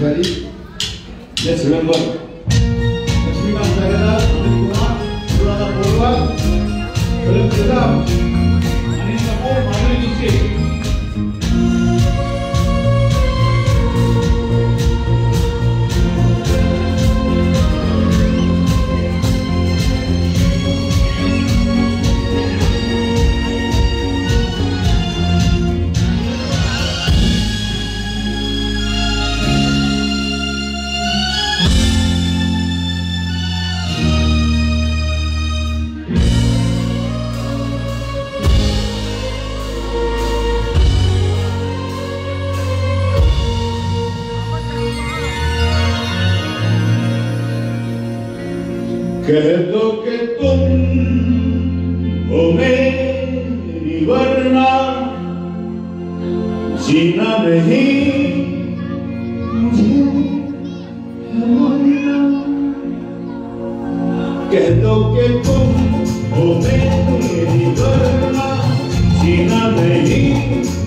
Ready? Let's remember. Lakshmi Kantarela, Kumar, Surada Borwa, Philip Kedam. ¿Qué es lo que tú comer y gobernar sin elegir? ¿Qué es lo que tú comer y gobernar sin elegir?